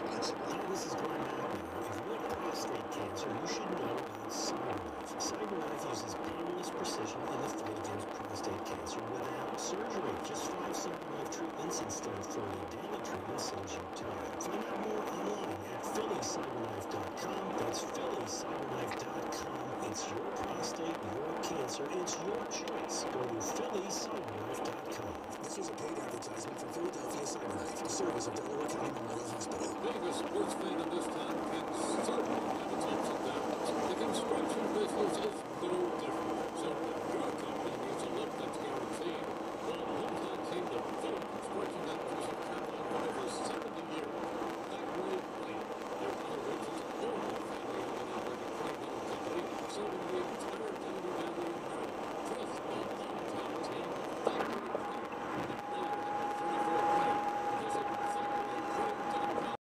How this is going to happen. If you have prostate cancer, you should know about CyberKnife. CyberKnife uses painless precision in the fight against prostate cancer without surgery. Just five CyberKnife treatments instead of 40 daily treatments saves you time. Find out more online at phillycyberknife.com. That's phillycyberknife.com. It's your prostate, your cancer. It's your choice. Go to phillycyberknife.com. This was a paid advertisement from Philadelphia Cyberknife, a service of